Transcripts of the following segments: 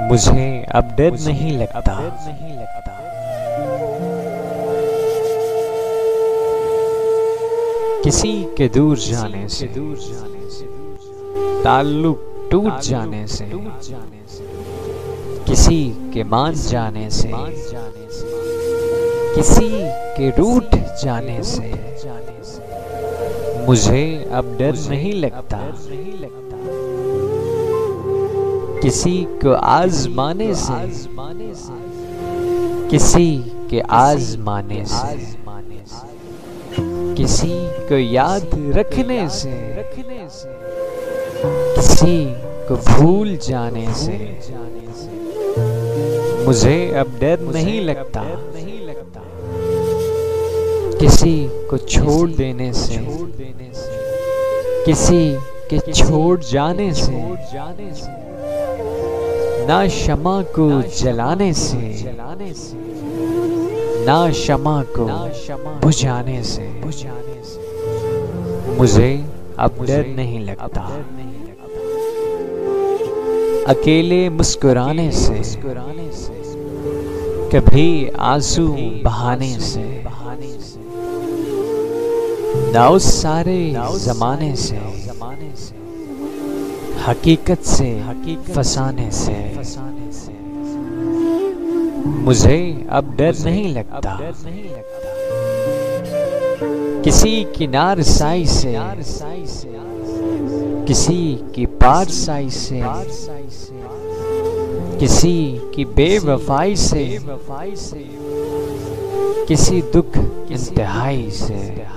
मुझे अब डर नहीं लगता। किसी के दूर जाने से दूर जाने से ताल्लुक टूट जाने से किसी के मान जाने से किसी के रूठ जाने से मुझे अब डर नहीं लगता। किसी को आजमाने से आजमाने से किसी के आजमाने से आजमाने से किसी को याद रखने से रखने से किसी को भूल जाने से मुझे अब डर नहीं लगता। किसी को छोड़ देने से किसी के छोड़ जाने से ना क्षमा को जलाने से ना क्षमा को बुझाने से मुझे अब डर नहीं लगता। अकेले मुस्कुराने से कभी आँसू बहाने से ना उस सारे जमाने से जमाने से हकीकत से हकीकत फसाने से। फसाने से मुझे अब डर नहीं लगता। नहीं लगता। किसी किनार साई से साई से। किसी की पार साई से किसी की बेवफाई से किसी दुख इंतहाई से।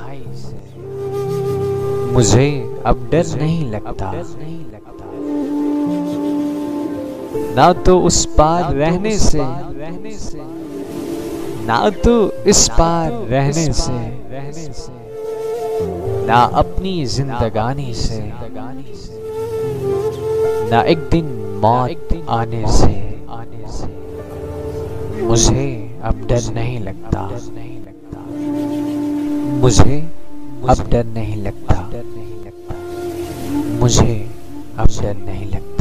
मुझे अब डर नहीं लगता। ना तो उस पार रहने से रहने से। ना तो इस पार रहने से रहने से। ना अपनी जिंदगानी से ना एक दिन मौत आने से मुझे अब डर नहीं लगता। मुझे अब डर नहीं लगता। मुझे अब डर नहीं लगता।